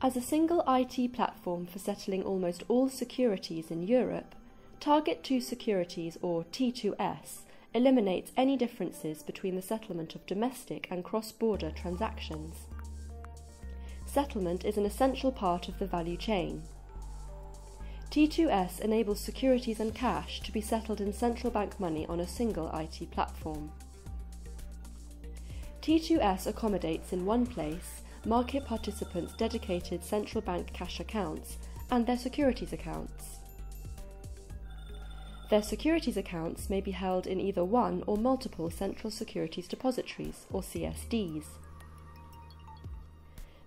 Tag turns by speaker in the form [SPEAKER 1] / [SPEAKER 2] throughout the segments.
[SPEAKER 1] As a single IT platform for settling almost all securities in Europe, Target 2 Securities, or T2S, eliminates any differences between the settlement of domestic and cross border transactions. Settlement is an essential part of the value chain. T2S enables securities and cash to be settled in central bank money on a single IT platform. T2S accommodates in one place market participants' dedicated central bank cash accounts and their securities accounts. Their securities accounts may be held in either one or multiple central securities depositories, or CSDs.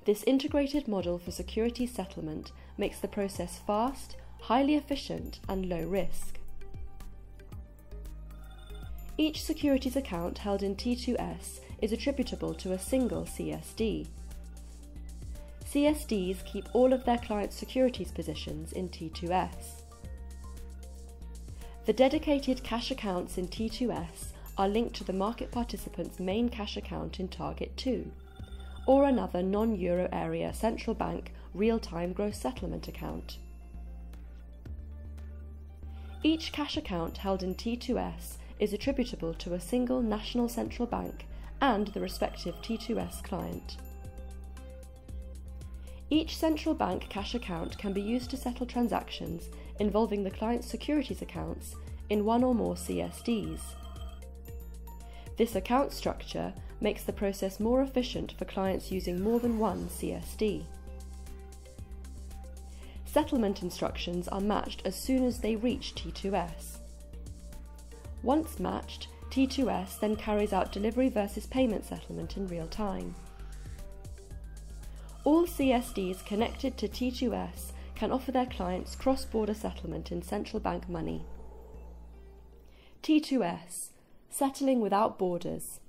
[SPEAKER 1] This integrated model for securities settlement makes the process fast, highly efficient, and low risk. Each securities account held in T2S is attributable to a single CSD. CSDs keep all of their clients' securities positions in T2S. The dedicated cash accounts in T2S are linked to the market participant's main cash account in Target 2, or another non euro area central bank real time gross settlement account. Each cash account held in T2S is attributable to a single national central bank and the respective T2S client. Each central bank cash account can be used to settle transactions involving the client's securities accounts in one or more CSDs. This account structure makes the process more efficient for clients using more than one CSD. Settlement instructions are matched as soon as they reach T2S. Once matched, T2S then carries out delivery versus payment settlement in real time. All CSDs connected to T2S can offer their clients cross border settlement in central bank money. T2S Settling without borders.